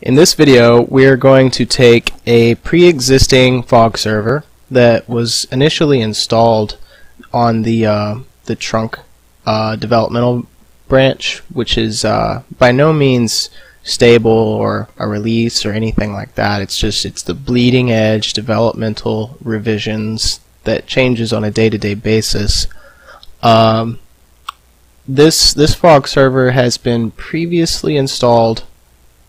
In this video, we're going to take a pre-existing fog server that was initially installed on the uh, the trunk uh, developmental branch, which is uh, by no means stable or a release or anything like that. It's just it's the bleeding edge developmental revisions that changes on a day-to-day basis. Um, this this fog server has been previously installed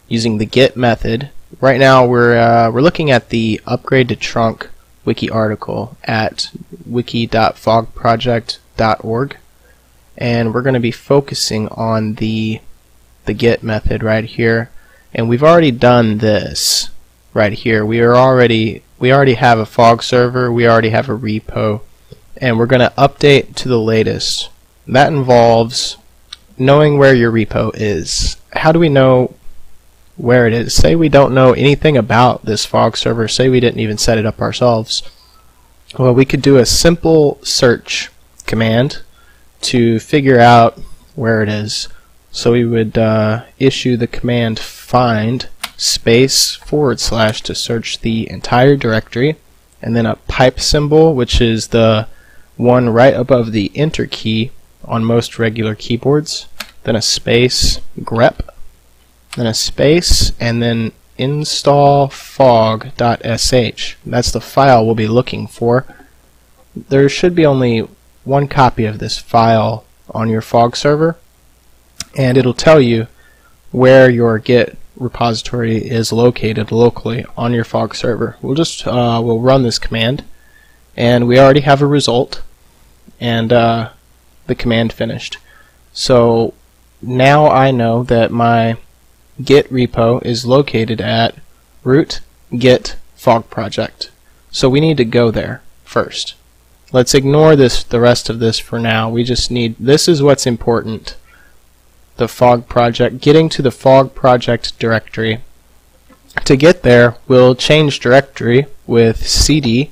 using the git method. Right now we're uh, we're looking at the upgrade to trunk wiki article at wiki.fogproject.org and we're going to be focusing on the the git method right here. And we've already done this right here. We are already we already have a fog server. We already have a repo. And we're going to update to the latest. That involves knowing where your repo is. How do we know where it is. Say we don't know anything about this fog server, say we didn't even set it up ourselves. Well, we could do a simple search command to figure out where it is. So we would uh, issue the command find space forward slash to search the entire directory and then a pipe symbol which is the one right above the enter key on most regular keyboards then a space grep then a space, and then install fog.sh. That's the file we'll be looking for. There should be only one copy of this file on your fog server, and it'll tell you where your Git repository is located locally on your fog server. We'll just uh, we'll run this command, and we already have a result, and uh, the command finished. So now I know that my Git repo is located at root git fog project. So we need to go there first. Let's ignore this the rest of this for now. We just need this is what's important. The fog project getting to the fog project directory. To get there, we'll change directory with cd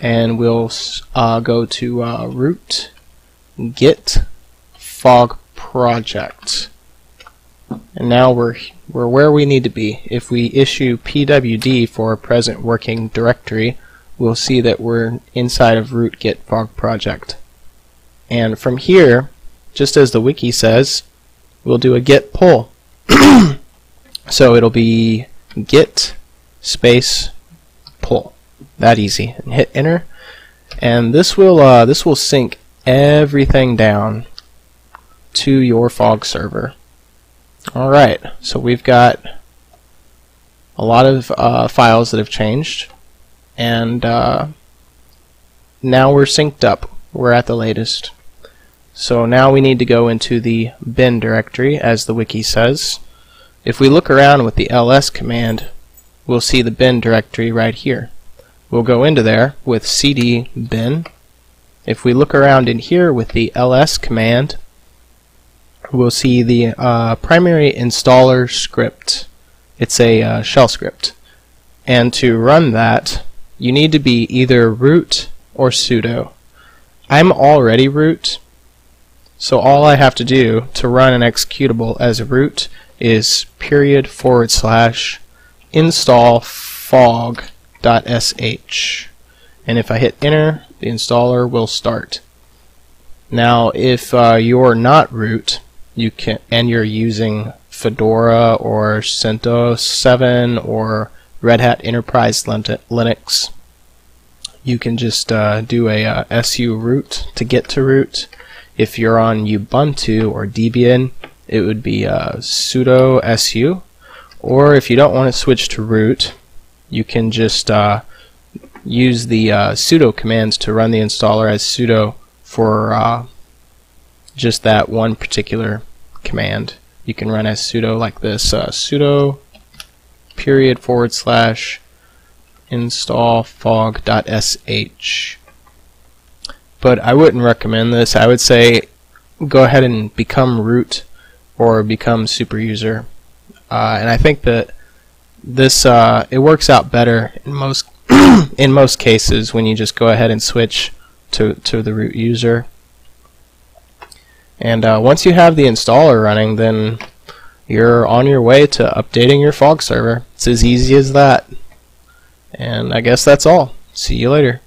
and we'll uh, go to uh, root git fog project. And now we're, we're where we need to be. If we issue pwd for a present working directory, we'll see that we're inside of root git fog project. And from here, just as the wiki says, we'll do a git pull. so it'll be git space pull. That easy. And hit enter. And this will uh, this will sync everything down to your fog server. Alright, so we've got a lot of uh, files that have changed, and uh, now we're synced up. We're at the latest. So now we need to go into the bin directory, as the wiki says. If we look around with the ls command, we'll see the bin directory right here. We'll go into there with cd bin. If we look around in here with the ls command, we'll see the uh, primary installer script. It's a uh, shell script. And to run that, you need to be either root or sudo. I'm already root, so all I have to do to run an executable as root is period forward slash install fog.sh. And if I hit enter, the installer will start. Now, if uh, you're not root, you can and you're using Fedora or CentOS 7 or Red Hat Enterprise Linux, you can just uh, do a uh, su root to get to root. If you're on Ubuntu or Debian, it would be uh, sudo su. Or if you don't want to switch to root, you can just uh, use the uh, sudo commands to run the installer as sudo for uh, just that one particular command. You can run as sudo like this, uh, sudo period forward slash install fog.sh. But I wouldn't recommend this. I would say go ahead and become root or become super user. Uh, and I think that this uh, it works out better in most in most cases when you just go ahead and switch to to the root user. And uh, once you have the installer running, then you're on your way to updating your fog server. It's as easy as that. And I guess that's all. See you later.